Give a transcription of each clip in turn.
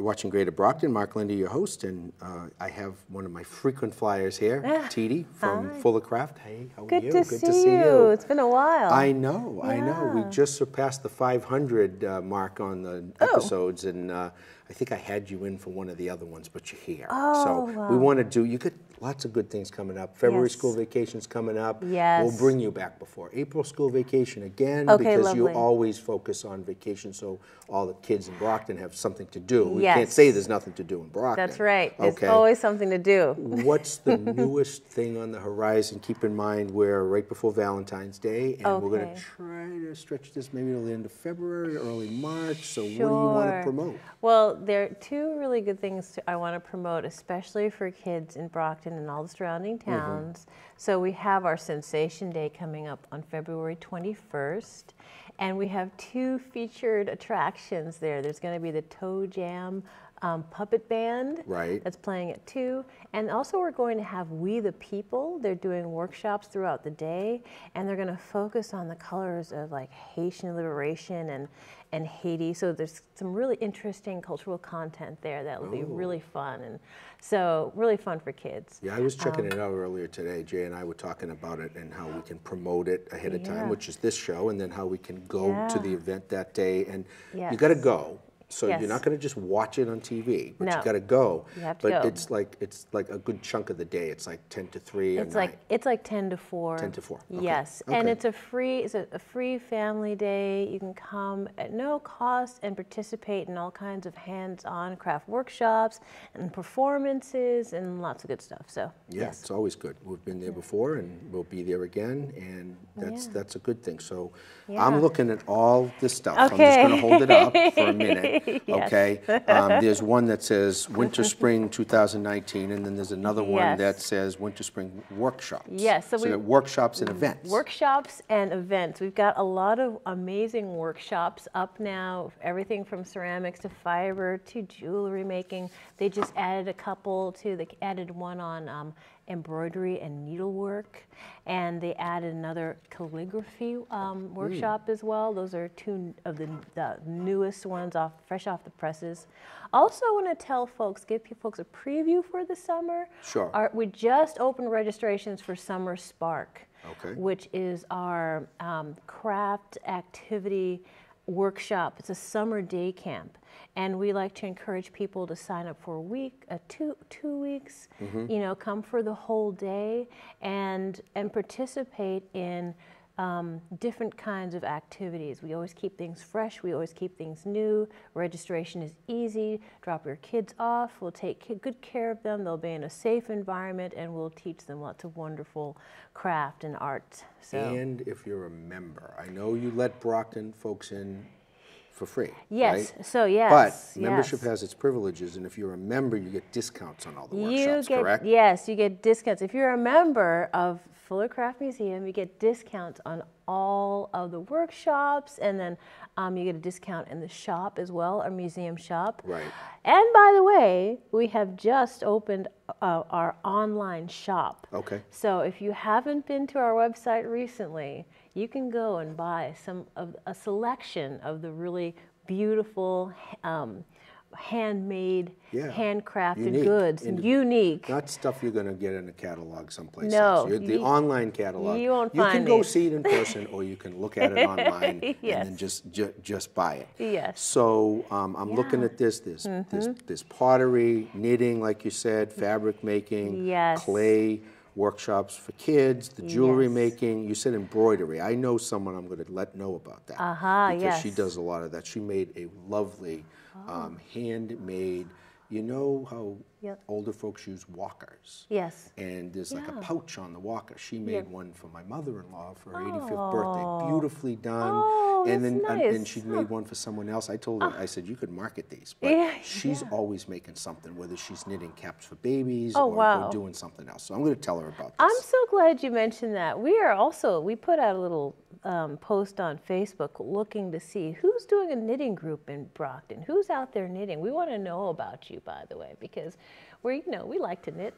You're watching Greater Brockton. Mark Linde, your host, and uh, I have one of my frequent flyers here, Ah, Titi from hi. Fuller Craft. Hey, how are you? Good you? to, see, you. It's been a while. I know, I know. We just surpassed the 500 uh, mark on the Oh. episodes, and uh, I think I had you in for one of the other ones, but you're here. Oh, so we want to do. You got lots of good things coming up. February Yes. school vacation's coming up. Yes. We'll bring you back before April school vacation again Okay, because you always focus on vacation, so all the kids in Brockton have something to do. We can't say there's nothing to do in Brockton. That's right. There's Okay. always something to do. What's the newest thing on the horizon? Keep in mind we're right before Valentine's Day, and we're going to try to stretch this maybe till the end of February, early March. So, what do you want to Sure. promote? Well, there are two really good things to, I want to promote, especially for kids in Brockton and all the surrounding Mm-hmm. towns. So we have our Sensation Day coming up on February 21st, and we have two featured attractions there. There's going to be the ToeJam um, puppet band Right. that's playing at two, and also we're going to have We the People. They're doing workshops throughout the day, and they're going to focus on the colors of like Haitian liberation and and Haiti. So there's some really interesting cultural content there that will be really fun, and so really fun for kids. Yeah, I was checking Um, it out earlier today. Jay and I were talking about it and how we can promote it ahead of Yeah. time, which is this show, and then how we can go to the event that day. And you got to go. So Yes. you're not going to just watch it on TV, but you No. got to go. You have to but go. it's like it's like a good chunk of the day. It's like 10 to 3 or It's like 9. it's like ten to four. 10 to 4, okay, Yes, and it's a free it's a, free family day. You can come at no cost and participate in all kinds of hands-on craft workshops and performances and lots of good stuff. So Yeah, yes, it's always good. We've been there before, and we'll be there again, and that's Yeah. that's a good thing. So Yeah. I'm looking at all this stuff. I'm just going to hold it up for a minute. Yes. Okay. Um, there's one that says Winter Spring 2019, and then there's another one Yes. that says Winter Spring Workshops. Yes, so so we- workshops and events. workshops and events. We've got a lot of amazing workshops up now. Everything from ceramics to fiber to jewelry making. They just added a couple to. They added one on um, embroidery and needlework, and they added another calligraphy um, workshop as well. Those are two of the, the newest ones off, fresh off the presses. Also, want to tell folks, give folks a preview for the summer. Sure. Our, we just opened registrations for Summer Spark Okay. which is our um, craft activity workshop. It's a summer day camp, and we like to encourage people to sign up for a week, a two two weeks. Mm-hmm. You know, come for the whole day and and participate in. Um, different kinds of activities. We always keep things fresh. We always keep things new. Registration is easy. Drop your kids off. We'll take good care of them. They'll be in a safe environment, and we'll teach them lots of wonderful craft and art. So And if you're a member, I know you let Brockton folks in for free. yes, right? so yes, But membership yes. has its privileges, and if you're a member, you get discounts on all the you workshops, get correct? yes, you get discounts. If you're a member of Fuller Craft Museum, you get discounts on all of the workshops, and then um, you get a discount in the shop as well, our museum shop. Right. And by the way, we have just opened uh, our online shop. Okay. So if you haven't been to our website recently, you can go and buy some of a selection of the really beautiful, um, handmade, Yeah, handcrafted unique, goods, indi- unique. Not stuff you're going to get in a catalog someplace No, else. The you- online catalog. you won't can find go see it in person, or you can look at it online and then just ju- just buy it. Yes. So um, I'm looking Yeah. Mm-hmm. at this. There's, there's there's pottery, knitting, like you said, fabric making, Yes. clay workshops for kids, the jewelry Yes. making. You said embroidery. I know someone I'm going to let know about that. Aha, Because she does a lot of that. She made a lovely um, handmade. You know how Yep. older folks use walkers. Yes. And there's like a pouch on the walker. She made Yeah. one for my mother-in-law for her 85th birthday. Beautifully done. Oh, and then and- and nice. she made one for someone else. I told her, I said, you could market these. But Yeah, she's yeah. always making something, whether she's knitting caps for babies Oh, or, or doing something else. So I'm going to tell her about this. I'm so glad you mentioned that. We are also, we put out a little um, post on Facebook looking to see who's doing a knitting group in Brockton. Who's out there knitting? We want to know about you, by the way, because we're, you know, we like to knit.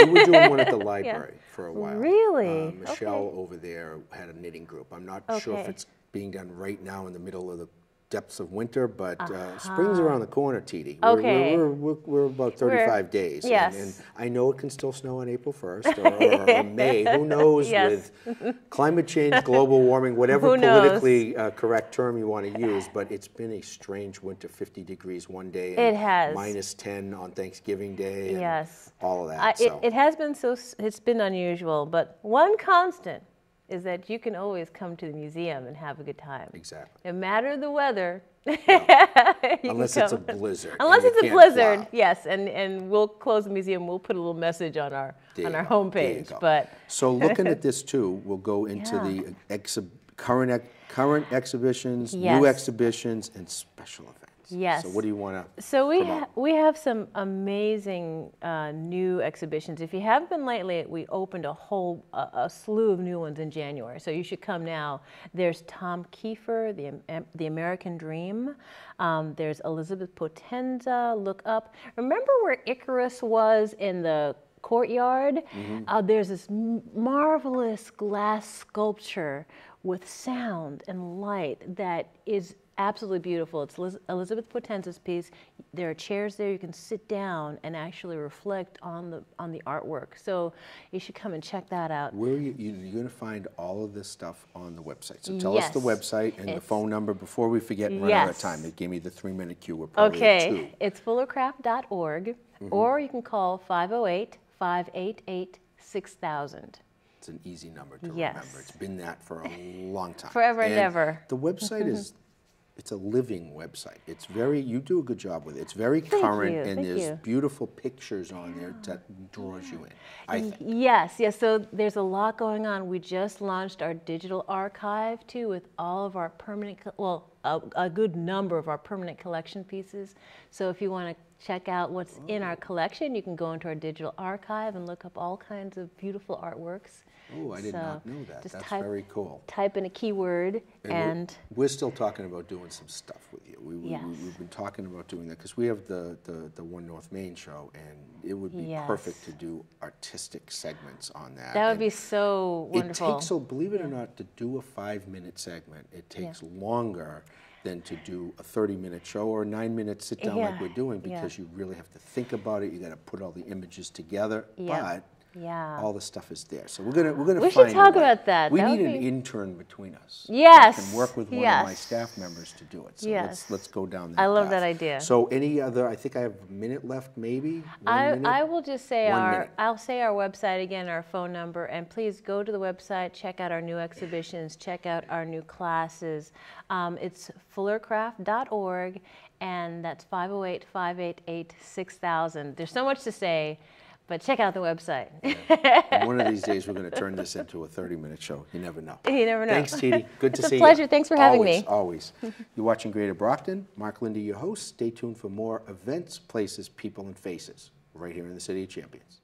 we were doing one at the library for a while. Really? Uh, Michelle Okay. over there had a knitting group. I'm not sure if it's being done right now in the middle of the depths of winter, but uh, spring's around the corner, Titi. We're- Okay. We're, we're, we're about 35 days. and- yes. And I know it can still snow on April 1st or, or May. Who knows Yes. with climate change, global warming, whatever politically uh, correct term you want to use, but it's been a strange winter, 50 degrees one day. and It has. Minus 10 on Thanksgiving Day. and Yes. All of that. I, it, so. it has been so, it's been unusual, but one constant is that you can always come to the museum and have a good time. Exactly. No matter the weather. can Unless it's a blizzard. Unless it's a blizzard, plow. yes, and, and we'll close the museum. We'll put a little message on our There on our homepage. But So looking at this too, we'll go into Yeah. the exhib, current, ex- current exhibitions, Yes. new exhibitions, and special events. Yes. So what do you want to? So we ha- we have some amazing uh, new exhibitions. If you haven't been lately, we opened a whole a, a slew of new ones in January. So you should come now. There's Tom Kiefer, the the American Dream. Um, there's Elizabeth Potenza. Look up. Remember where Icarus was in the courtyard? Uh, there's this m- marvelous glass sculpture with sound and light that is absolutely beautiful. It's Liz- Elizabeth Potenza's piece. There are chairs there. You can sit down and actually reflect on the on the artwork. So you should come and check that out. Where are you, you, you're going to find all of this stuff on the website. So tell us the website and the phone number before we forget and run out of time. It gave me the three minute cue. We're probably Okay, two. it's fullercraft.org, mm-hmm. or you can call 508 588 6000. It's an easy number to Yes. remember. It's been that for a long time. Forever and ever. The website is, it's a living website. It's very, you do a good job with it. It's very Thank current you, and there's you. beautiful pictures on there that draws you in, I think. Yes, yes. So there's a lot going on. We just launched our digital archive too, with all of our permanent well a, a good number of our permanent collection pieces. So if you want to check out what's in our oh. collection, you can go into our digital archive and look up all kinds of beautiful artworks. Oh, I did not know that. just That's type- very cool. Type in a keyword we're- and We're still talking about doing some stuff with you. We, we, Yes. we- we've been talking about doing that because we have the, the, the One North Main show and it would be Yes. perfect to do artistic segments on that. that would And be so wonderful. It takes, so believe it or not, to do a five minute segment, it takes longer than to do a 30 minute show or a nine minute sit down like we're doing yeah. because you really have to think about it. You got to put all the images together. Yeah, But yeah. all the stuff is there. So we're gonna we're gonna We should talk about that. We That need an be- intern between us. Yes, That can work with one of my staff members to do it. So Yes. let's let's go down that I love path. that idea. So any other I think I have a minute left maybe? One I, minute? I will just say One our minute. I'll say our website again, our phone number, and please go to the website, check out our new exhibitions, check out our new classes. Um, it's fullercraft.org, and that's 508-588-6000. There's so much to say, but check out the website. And one of these days, we're going to turn this into a 30-minute show. You never know. You never know. Thanks, Titi. Good to It's a see you. pleasure. Thanks for having Always, me. Always. You're watching Greater Brockton. Mark Linde, your host. Stay tuned for more events, places, people, and faces right here in the City of Champions.